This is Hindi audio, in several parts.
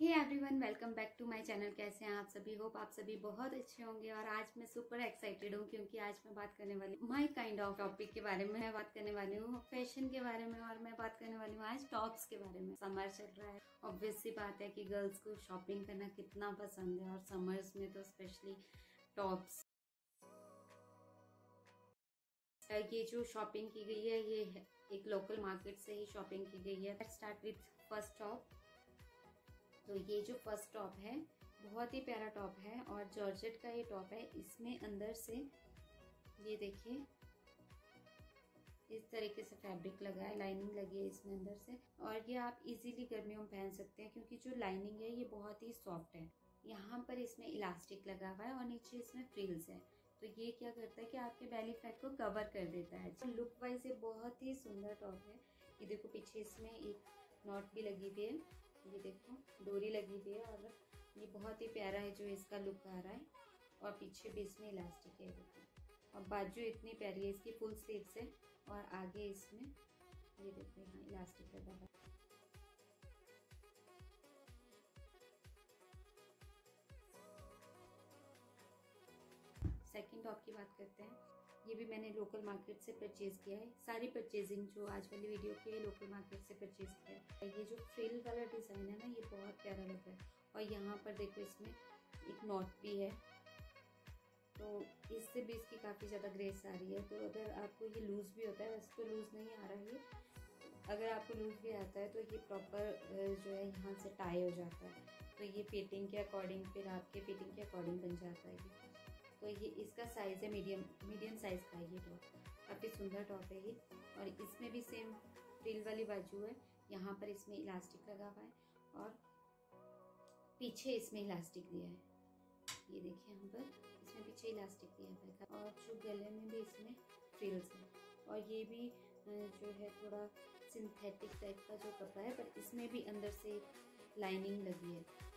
Hey everyone welcome back to my channel कैसे हैं आप सभी? होप आप सभी बहुत अच्छे होंगे और आज मैं सुपर एक्साइटेड हूँ क्योंकि आज मैं बात करने वाली माय काइंड ऑफ़ टॉपिक के बारे में। मैं बात करने वाली हूँ फ़ैशन के बारे में और मैं बात करने वाली हूँ आज टॉप्स के बारे में। समर चल रहा है। ऑब्वियस सी बात है कि गर्ल्स को शॉपिंग करना कितना पसंद है और समर्स में तो स्पेशली टॉप्स ये जो शॉपिंग की गई है, ये एक लोकल मार्केट से ही शॉपिंग की गई है। स्टार्ट विथ फ़र्स्ट टॉप तो ये जो फ़र्स्ट टॉप है, बहुत ही प्यारा टॉप है और जॉर्जेट का ये टॉप है, इसमें अंदर से, ये देखिए, इस तरीके से फैब्रिक लगा है, लाइनिंग लगी है इसमें अंदर से और ये आप इजीली गर्मियों में पहन सकते हैं क्योंकि जो लाइनिंग है, ये बहुत ही सॉफ्ट है। यहाँ पर इसमें इलास्टिक लगा हुआ है और नीचे इसमें फ्रिल्स है। तो ये क्या करता है कि आपके बैली फैट को कवर कर देता है। लुक वाइज ये बहुत ही सुंदर टॉप है। ये देखो पीछे इसमें एक नॉट भी लगी हुई है। ये देखो, डोरी लगी हुई है और ये बहुत ही प्यारा है जो इसका लुक आ रहा है। और पीछे भी इसमें इलास्टिक है, देखो। और बाजू इतनी प्यारी है इसकी फुल स्लीव्स है और आगे इसमें, ये देखो, यहाँ इलास्टिक लगा है सेकंड टॉप की बात करते हैं। ये भी मैंने लोकल मार्केट से परचेज किया है। सारी परचेजिंग जो आज वाली वीडियो की है लोकल मार्केट से परचेज किया है। ये जो फ्रिल वाला डिज़ाइन है ना, ये बहुत प्यारा लग रहा है। और यहाँ पर देखो इसमें एक नॉट भी है। तो इससे भी इसकी काफ़ी ज़्यादा ग्रेस आ रही है। तो अगर आपको ये लूज़ भी होता है, वैसे तो लूज़ नहीं आ रहा है। अगर आपको लूज़ भी आता है तो ये प्रॉपर जो है यहाँ से टाई हो जाता है। तो ये फिटिंग के अकॉर्डिंग फिर आपके फिटिंग के अकॉर्डिंग बन जाता है। तो ये, इसका साइज़ है मीडियम मीडियम साइज़ का ये टॉप काफ़ी सुंदर टॉप है ये. और इसमें भी सेम फ्रिल वाली बाजू है. यहाँ पर इसमें इलास्टिक लगा हुआ है और पीछे इसमें इलास्टिक दिया है. ये देखिए यहाँ पर, इसमें पीछे इलास्टिक दिया है. और जो गले में भी इसमें फ्रिल्स है. और ये भी जो है थोड़ा सिंथेटिक टाइप का जो कपड़ा है, पर इसमें भी अंदर से लाइनिंग लगी है.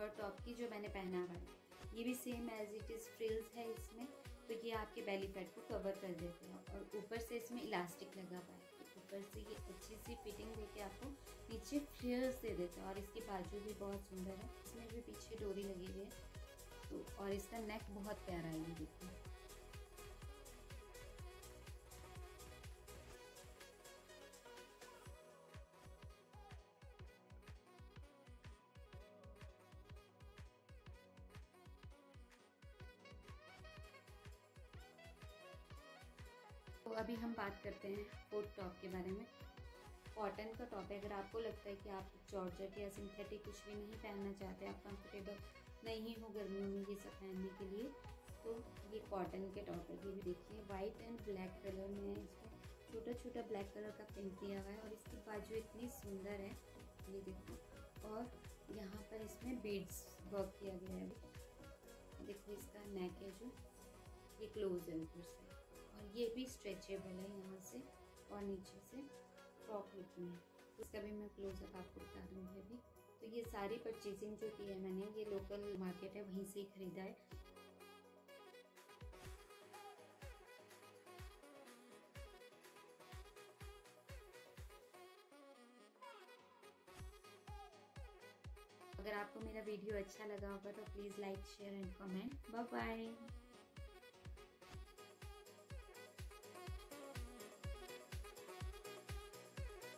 और टॉप की जो मैंने पहना हुआ है। ये भी same as it is frills है इसमें। तो ये आपके बेली फैट को कवर कर देते हैं और ऊपर से इसमें इलास्टिक लगा हुआ है। तो ऊपर से ये अच्छी सी फिटिंग देके आपको नीचे फ्रिल्स दे देते हैं और इसकी बाजू भी बहुत सुंदर है। इसमें भी पीछे डोरी लगी हुई है। तो और इसका नेक बहुत प्यारा है, ये देखिए। तो अभी हम बात करते हैं कोट टॉप के बारे में। कॉटन का टॉप है अगर आपको लगता है कि आप जॉर्जेट या सिंथेटिक कुछ भी नहीं पहनना चाहते, आप कंफर्टेबल नहीं हो गर्मियों में ये सब पहनने के लिए तो ये कॉटन के टॉप है ये भी देखिए। वाइट एंड ब्लैक कलर में है इसमें। छोटा छोटा ब्लैक कलर का प्रिंट दिया हुआ है और इसकी बाजू इतनी सुंदर है, ये देखो और यहाँ पर इसमें बीड्स वर्क किया गया है। देखो इसका नेक है जो, ये क्लोज है ऊपर से। और ये भी स्ट्रेचेबल है यहाँ से और नीचे से फ्रॉक लुक में। इसका भी मैं क्लोजअप आपको बता दूँगी अभी। तो ये सारी परचेजिंग जो की है मैंने, ये लोकल मार्केट है, वहीं से ही खरीदा है। अगर आपको मेरा वीडियो अच्छा लगा होगा तो please like share and comment bye bye